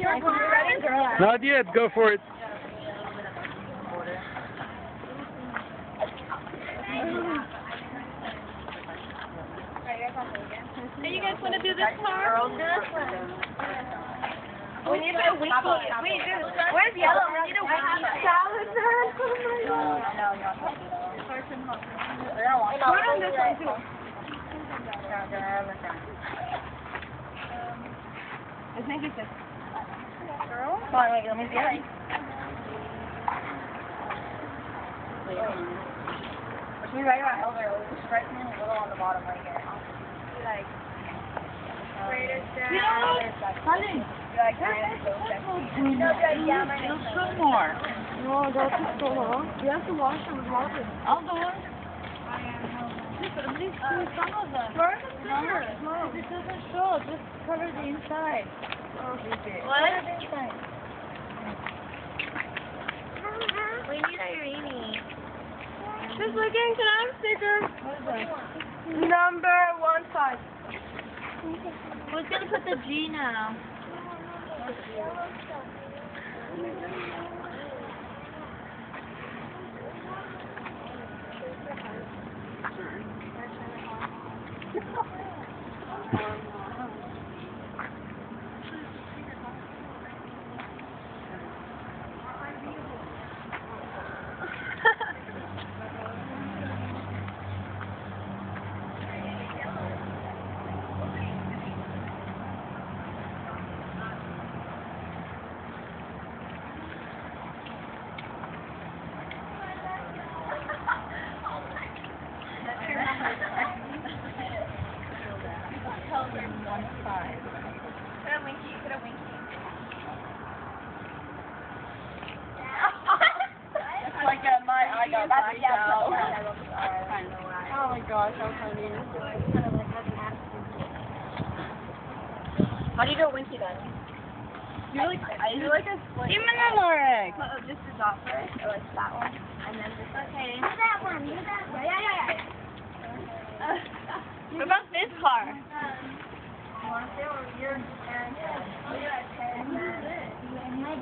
Not yet. Go for it. Hey, you guys want to do this part? We need a winky. Wait, dude, where's yellow? We need a winky. Put on this one too. I think it's this. Girl? Come on, wait, let me see it. Should we write about elder? Just write something a little on the bottom right here. Like, You know, honey, like, no, yeah, my name's swim more. No, that's so long. You have to wash them with water. I'll do it. Least do some of them. Burn. No, this doesn't show. Just cover the inside. What? We need Irene. Just looking, can I have a sticker? What is that? Number one five. Who's gonna put the G now? Five. Put a winky, put a winky. It's like uh, my eye got yeah. Oh my gosh, how funny. How do you do a winky then? You're like, you're like a split. Even an Ulrich. Put just the dot first, or like that one, and then just okay. Do that one, do that one. Yeah, oh, yeah, yeah. Or you're,